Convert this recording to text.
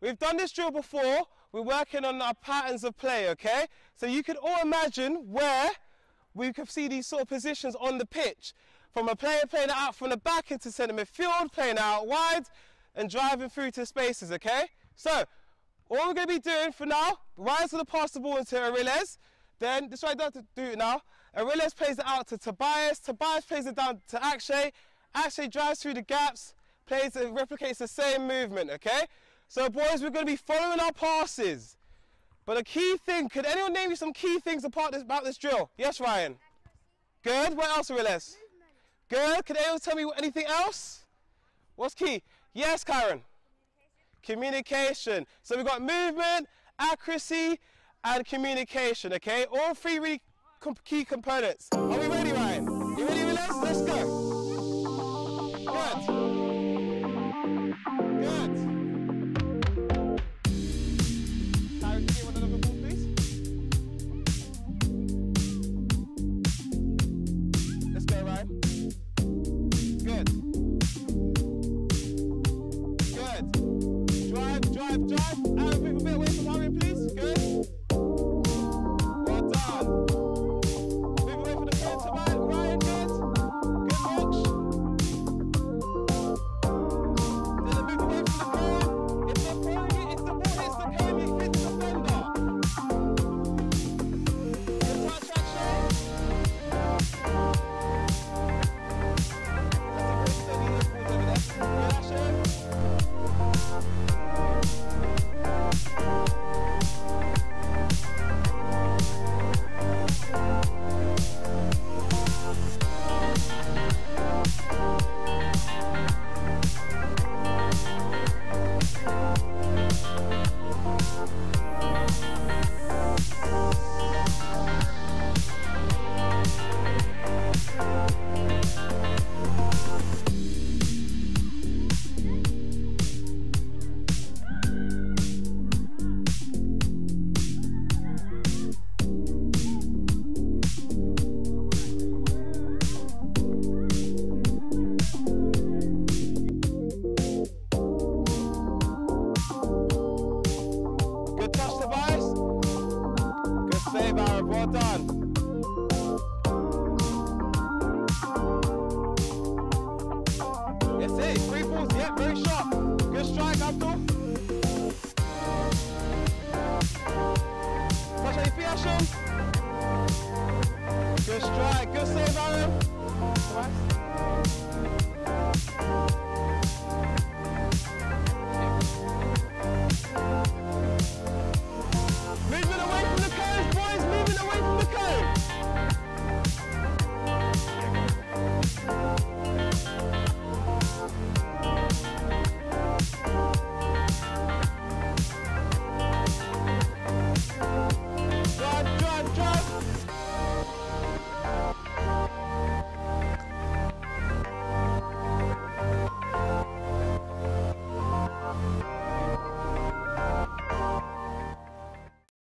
we've done this drill before. We're working on our patterns of play, okay? So you can all imagine where we could see these sort of positions on the pitch. From a player playing out from the back into centre midfield, playing out wide, and driving through to spaces, okay? So, all we're going to be doing for now, going to pass the ball into Arilez. Then, this is what I don't have to do it now. Arilez plays it out to Tobias. Tobias plays it down to Akshay. Akshay drives through the gaps, plays and replicates the same movement, okay? So, boys, we're going to be following our passes. But a key thing, could anyone name me some key things about this, about this drill? Yes, Ryan? Good. What else, Arilez? Good. Can anyone tell me anything else? What's key? Yes, Karen? Communication. So we've got movement, accuracy, and communication, okay? All three really com key components. Drive. Aaron, move a bit away from Aaron, please. Good. Neubauer. Well done. It. Three balls. Yeah, very sharp.